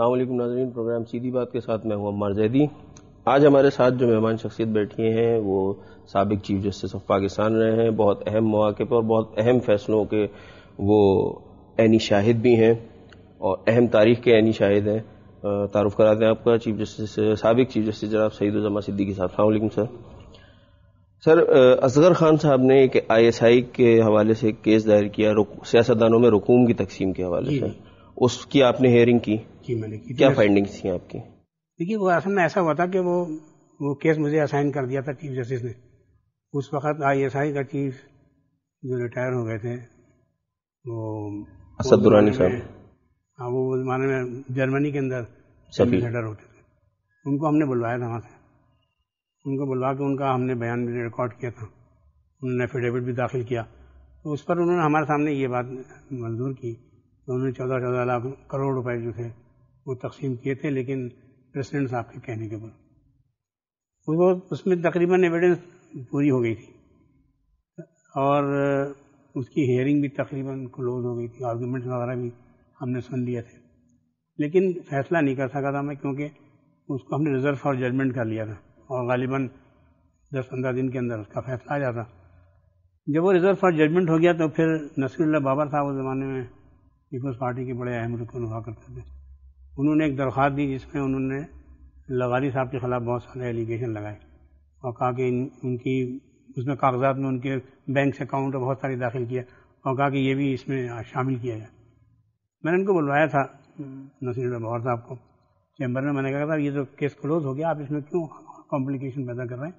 अल्लाम नाजरीन प्रोग्राम सीधी बात के साथ मैं हूँ अम्मार जैदी। आज हमारे साथ जो मेहमान शख्सियत बैठी हैं वो सबक चीफ जस्टिस ऑफ़ पाकिस्तान रहे हैं। बहुत अहम मौके पर और बहुत अहम फैसलों के वो एनी शाहिद भी हैं और अहम तारीख के एनी शाहिद हैं। तारुफ कराते हैं आपका चीफ जस्टिस सबक चीफ जस्टिस जनाब सईदुजमा सिद्दीकी साहब। अलैक्म सर। सर असगर खान साहब ने एक आईएसआई के हवाले से केस दायर किया सियासतदानों में रुकूम की तकसीम के हवाले से। उसकी आपने हेयरिंग की? जी मैंने की। क्या फाइंडिंग्स थी आपकी? देखिए वो असल में ऐसा हुआ था कि वो वो केस मुझे असाइन कर दिया था चीफ जस्टिस ने। उस वक्त आईएसआई का चीफ जो रिटायर हो गए थे वो असद दुरानी साहब। हाँ वो जमाने में जर्मनी के अंदर सेनेटर होते थे। उनको हमने बुलवाया था वहाँ से। उनको बुलवा के उनका हमने बयान भी रिकॉर्ड किया था। उन्होंने एफिडेविट भी दाखिल किया। तो उस पर उन्होंने हमारे सामने ये बात मंजूर की। तो उन्होंने चौदह चौदह लाख करोड़ रुपए जो थे वो तकसीम किए थे, लेकिन प्रेसिडेंट साहब के कहने के बाद वो उसमें तकरीबन एविडेंस पूरी हो गई थी। और उसकी हेयरिंग भी तकरीबन क्लोज हो गई थी। आर्गूमेंट्स वगैरह भी हमने सुन लिए थे। लेकिन फैसला नहीं कर सका था मैं, क्योंकि उसको हमने रिज़र्व फॉर जजमेंट कर लिया था। और गालिबा दस पंद्रह दिन के अंदर उसका फैसला आ जाता। जब वो रिज़र्व फॉर जजमेंट हो गया तो फिर नसीरुल्ला बाबर साहब उस ज़माने में पीपल्स पार्टी के बड़े अहम रुकन हुआ करते थे। उन्होंने एक दरख्वास्त दी जिसमें उन्होंने लगारी साहब के खिलाफ बहुत सारे एलिगेशन लगाए और कहा कि उनकी, उसमें कागजात में उनके बैंक से अकाउंट बहुत सारी दाखिल किया और कहा कि ये भी इसमें शामिल किया जाए। मैंने उनको बुलवाया था नसीर बहर साहब को। चैम्बर में मैंने कहा था, ये तो केस क्लोज हो गया, आप इसमें क्यों कॉम्प्लिकेशन पैदा कर रहे हैं?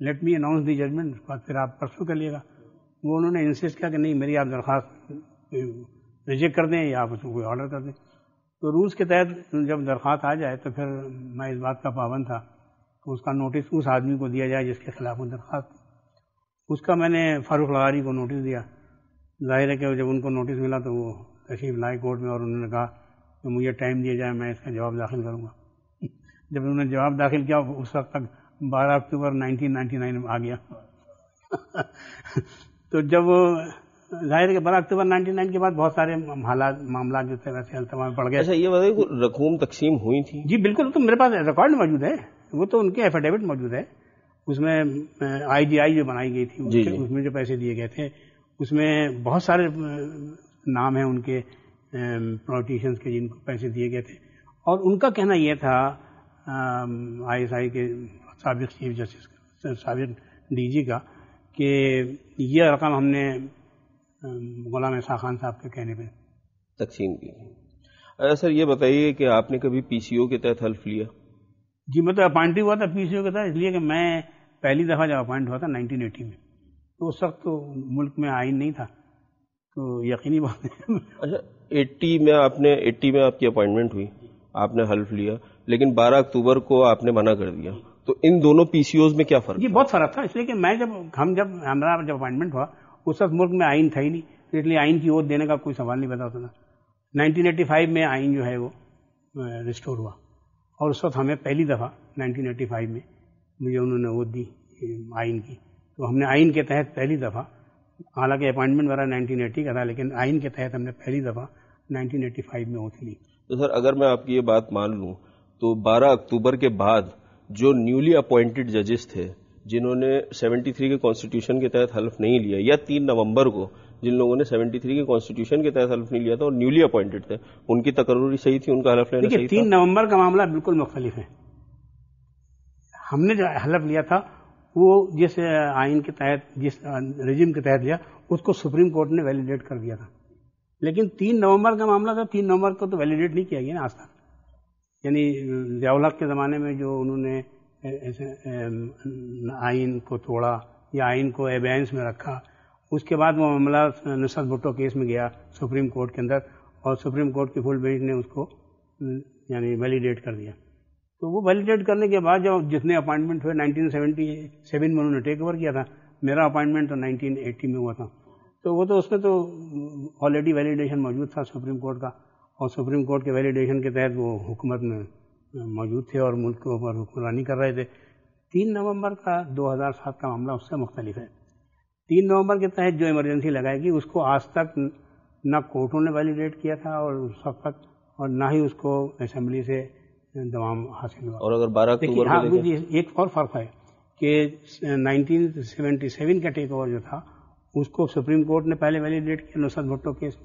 Let me announce the judgement उसके बाद फिर आप परसों कर लिएगा। वो उन्होंने इंसिस्ट किया कि नहीं, मेरी आप दरख्वास्त रिजेक्ट कर दें या आप उसको कोई ऑर्डर कर दें। तो रूल्स के तहत जब दरख्वास्त आ जाए तो फिर मैं इस बात का पाबंद था तो उसका नोटिस उस आदमी को दिया जाए जिसके खिलाफ वो दरख्वास्त उसका मैंने फारूक लगारी को नोटिस दिया। ज़ाहिर है कि जब उनको नोटिस मिला तो वो तशीफ लाए कोर्ट में और उन्होंने कहा कि मुझे टाइम दिया जाए, मैं इसका जवाब दाखिल करूँगा। जब उन्होंने जवाब दाखिल किया, उस वक्त तक बारह अक्टूबर 1999 में आ गया। तो जब ज़ाहिर है बारह अक्टूबर 99 के बाद बहुत सारे हालात मामला जो थे वैसे अल्तमा में पड़ गए। अच्छा ये बताइए रकूम तकसीम हुई थी? जी बिल्कुल तो मेरे पास रिकॉर्ड मौजूद है। वो तो उनके एफिडेविट मौजूद है। उसमें आईजीआई जो बनाई गई थी जी, जी। उसमें जो पैसे दिए गए थे उसमें बहुत सारे नाम हैं उनके पॉलिटिशियंस के जिनको पैसे दिए गए थे। और उनका कहना यह था आईएसआई के सबक चीफ जस्टिस सबक डीजी का कि यह रकम हमने गुलाम ऐसा खान साहब के कहने पे। तकसीम की अच्छा सर ये बताइए कि आपने कभी पीसीओ के तहत हल्फ लिया? जी मतलब अपॉइंट हुआ था पीसीओ के तहत इसलिए कि मैं पहली दफ़ा जब अपॉइंट हुआ था 1980 में तो उस वक्त तो मुल्क में आइन नहीं था। तो यकीनी बात है। अच्छा 80 में आपने 80 में आपकी अपॉइंटमेंट हुई आपने हल्फ लिया लेकिन 12 अक्टूबर को आपने मना कर दिया। तो इन दोनों पीसीओज में क्या फ़र्क जी बहुत फ़र्क था इसलिए कि मैं जब हम जब हमारा जब अपॉइंटमेंट हुआ उस वक्त मुल्क में आइन था ही नहीं तो इसलिए आइन की ओर देने का कोई सवाल नहीं पैदा होता 1985 में आइन जो है वो रिस्टोर हुआ। और उस वक्त हमें पहली दफ़ा 1985 में मुझे उन्होंने वो दी आइन की। तो हमने आइन के तहत पहली दफ़ा, हालाँकि अपॉइंटमेंट मेरा 1980 का था, लेकिन आइन के तहत हमने पहली दफ़ा 1985 में ओथ ली। तो सर, अगर मैं आपकी ये बात मान लूँ तो 12 अक्टूबर के बाद जो न्यूली अपॉइंटेड जजेस थे जिन्होंने 73 के कॉन्स्टिट्यूशन के तहत हल्फ नहीं लिया या 3 नवंबर को जिन लोगों ने 73 के कॉन्स्टिट्यूशन के तहत हल्फ नहीं लिया था और न्यूली अपॉइंटेड थे। उनकी तकर्री सही थी उनका हल्फ लेना सही तीन नवंबर का मामला बिल्कुल मुख्तलिफ़ है। हमने जो हल्फ लिया था वो जिस आइन के तहत जिस रिजिम के तहत लिया उसको सुप्रीम कोर्ट ने वैलिडेट कर दिया था। लेकिन तीन नवंबर का मामला था तीन नवंबर को तो वैलिडेट नहीं किया गया ना आज तक। यानी जयाउल के ज़माने में जो उन्होंने आइन को तोड़ा या आइन को एबेंस में रखा। उसके बाद वो मामला नुसरत भुट्टो केस में गया सुप्रीम कोर्ट के अंदर और सुप्रीम कोर्ट की फुल बेंच ने उसको, यानी वैलिडेट कर दिया। तो वो वैलिडेट करने के बाद जब जितने अपॉइंटमेंट हुए 1977 में उन्होंने टेक ओवर किया था। मेरा अपॉइंटमेंट तो 1980 में हुआ था। तो वो तो उसमें तो ऑलरेडी वैलिडेशन मौजूद था सुप्रीम कोर्ट का और सुप्रीम कोर्ट के वैलिडेशन के तहत वो हुकूमत में मौजूद थे और मुल्क के ऊपर हुक्मरानी कर रहे थे। तीन नवंबर का 2007 का मामला उससे मुख्तलिफ़ है। तीन नवंबर के तहत जो इमरजेंसी लगाएगी उसको आज तक न कोर्टों ने वैलिडेट किया था और उस वक्त और ना ही उसको असम्बली से दवाम हासिल हुआ। और अगर बारह अक्टूबर हाँ एक और फ़र्क है कि 1977 का टेक ओवर जो था उसको सुप्रीम कोर्ट ने पहले वैलिडेट किया नुसरत भुट्टो केस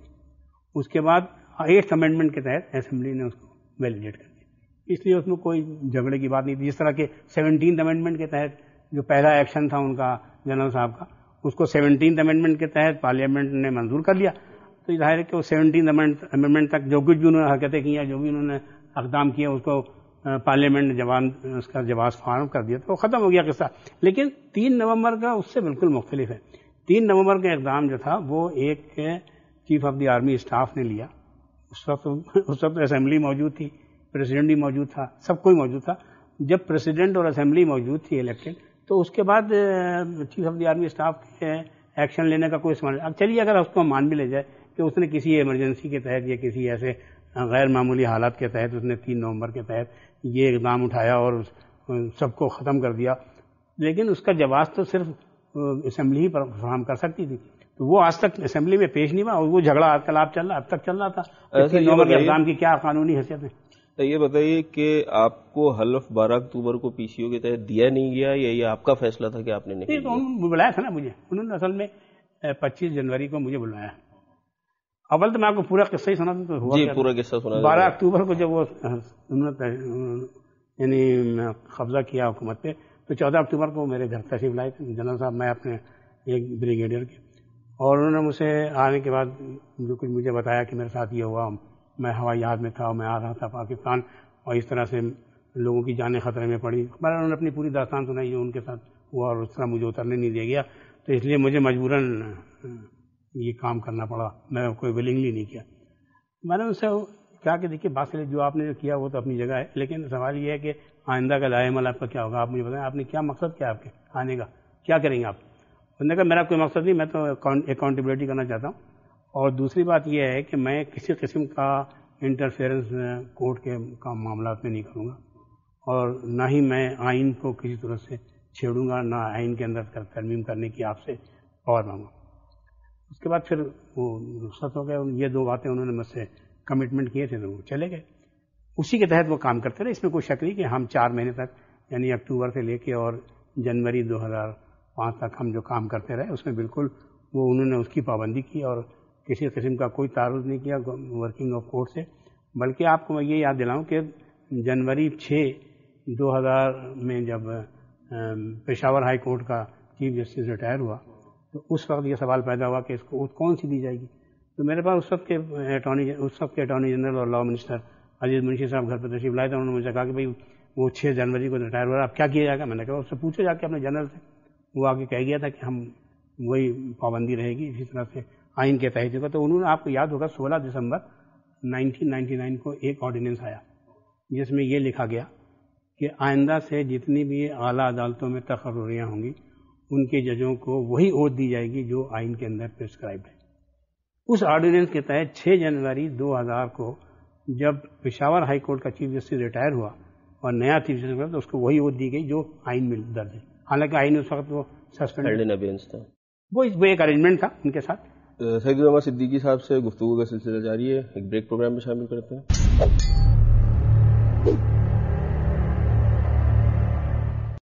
उसके बाद एट्थ अमेंडमेंट के तहत असेंबली ने उसको वैलिडेट कर इसलिए उसमें कोई झगड़े की बात नहीं थी। जिस तरह के सेवनटीन अमेंडमेंट के तहत जो पहला एक्शन था उनका जनरल साहब का, उसको सेवनटीन अमेंडमेंट के तहत पार्लियामेंट ने मंजूर कर लिया। तो ज़ाहिर है कि वो सेवनटीन अमेंडमेंट तक जो कुछ भी उन्होंने हरकतें की जो भी उन्होंने अकदाम किया उसको पार्लियामेंट ने जवान, उसका जवाब फार्म कर दिया। तो खत्म हो गया किस्सा। लेकिन तीन नवंबर का उससे बिल्कुल मुख्तलिफ़ है। तीन नवंबर का इकदाम जो था, वो एक chief of the army staff ने लिया। उस वक्त उस वक्त असेंबली मौजूद थी। प्रेसिडेंट भी मौजूद था सब कोई मौजूद था। जब प्रेसिडेंट और असेंबली मौजूद थी इलेक्टेड तो उसके बाद chief of the army staff के एक्शन लेने का कोई समझ अब चलिए अगर उसको मान भी ले जाए कि उसने किसी इमरजेंसी के तहत या किसी ऐसे गैर मामूली हालात के तहत उसने तीन नवंबर के तहत ये इकदाम उठाया और सबको ख़त्म कर दिया लेकिन उसका जवाब तो सिर्फ़ असम्बली ही फराम कर सकती थी। तो वो आज तक असेंबली में पेश नहीं हुआ और वो झगड़ा आजकल आप चल रहा अब तक चल रहा था। नवंबर के इकदाम की क्या कानूनी हैसियत है? तो ये बताइए कि आपको हल्फ बारह अक्टूबर को पीसीओ के तहत दिया नहीं गया या ये आपका फैसला था कि आपने नहीं, नहीं तो उन्होंने बुलाया था ना मुझे। उन्होंने असल में पच्चीस जनवरी को मुझे बुलाया। अव्वल तो मैं आपको पूरा किस्सा ही सुना तो हुआ जी पूरा किस्सा सुना बारह अक्टूबर को जब वो उन्होंने यानी कब्जा किया हुकूमत पे तो चौदह अक्टूबर को मेरे घर तशरीफ़ लाए थे। जनरल साहब मैं अपने एक ब्रिगेडियर के। और उन्होंने मुझसे आने के बाद जो कुछ मुझे बताया कि मेरे साथ ये हुआ मैं हवाई जहाज़ में था मैं आ रहा था पाकिस्तान और इस तरह से लोगों की जानें खतरे में पड़ी। मैं उन्होंने अपनी पूरी दास्तान सुनाई जो उनके साथ हुआ और उस तरह मुझे उतरने नहीं दिया गया। तो इसलिए मुझे मजबूरन ये काम करना पड़ा। मैं कोई विलिंगली नहीं किया। मैंने उनसे कहा कि देखिए, बात जो आपने जो किया वो तो अपनी जगह है, लेकिन सवाल ये है कि आइंदा का लाएमल आपका क्या होगा? आप मुझे बताएँ, आपने क्या मकसद क्या आपके आने का? क्या करेंगे आप? उन्होंने कहा, मेरा कोई मकसद नहीं, मैं तो अकाउंटेबिलिटी करना चाहता हूँ। और दूसरी बात यह है कि मैं किसी किस्म का इंटरफेरेंस कोर्ट के का मामला में नहीं करूँगा। और ना ही मैं आइन को किसी तरह से छेड़ूँगा, ना आइन के अंदर तरमीम करने की आपसे और मांगूँगा। उसके बाद फिर वो रुख्सत हो गया, ये दो बातें उन्होंने मुझसे कमिटमेंट किए थे तो वो चले गए। उसी के तहत वो काम करते रहे। इसमें कोई शक नहीं कि हम चार महीने तक, यानी अक्टूबर से लेके और जनवरी 2005 तक हम जो काम करते रहे, उसमें बिल्कुल वो उन्होंने उसकी पाबंदी की और किसी किस्म का कोई तारुज नहीं किया वर्किंग ऑफ़ कोर्ट से। बल्कि आपको मैं ये याद दिलाऊं कि जनवरी 6 2000 में जब पेशावर हाई कोर्ट का चीफ जस्टिस रिटायर हुआ तो उस वक्त ये सवाल पैदा हुआ कि इसको कौन सी दी जाएगी? तो मेरे पास उस वक्त के अटॉर्नी उस वक्त के अटॉर्नी जनरल और लॉ मिनिस्टर अजीत मुंशी साहब घर पर तशरीफ़ लाए थे, उन्होंने मुझे कहा कि भाई, वो छः जनवरी को रिटायर हुआ, अब क्या किया जाएगा? मैंने कहा, उससे पूछो जाके अपने जनरल से। वो आगे कह गया था कि हम वही पाबंदी रहेगी, इसी तरह से आइन के तहत होगा तो उन्होंने आपको याद होगा 16 दिसंबर 1999 को एक ऑर्डिनेंस आया जिसमें ये लिखा गया कि आइंदा से जितनी भी आला अदालतों में तकर्रियाँ होंगी उनके जजों को वही ओट दी जाएगी जो आइन के अंदर प्रिस्क्राइब्ड है। उस ऑर्डिनेंस के तहत 6 जनवरी 2000 को जब पिशावर हाई कोर्ट का चीफ जस्टिस रिटायर हुआ और नया चीफ जस्टिस तो उसको वही ओट दी गई जो आइन में दर्ज है। हालाँकि आइन उस वक्त वो सस्पेंड था। वो वो एक अरेंजमेंट था उनके साथ। सईद सिद्दीकी साहब से गुफ्तु का सिलसिला जारी है। एक ब्रेक प्रोग्राम में शामिल करते हैं।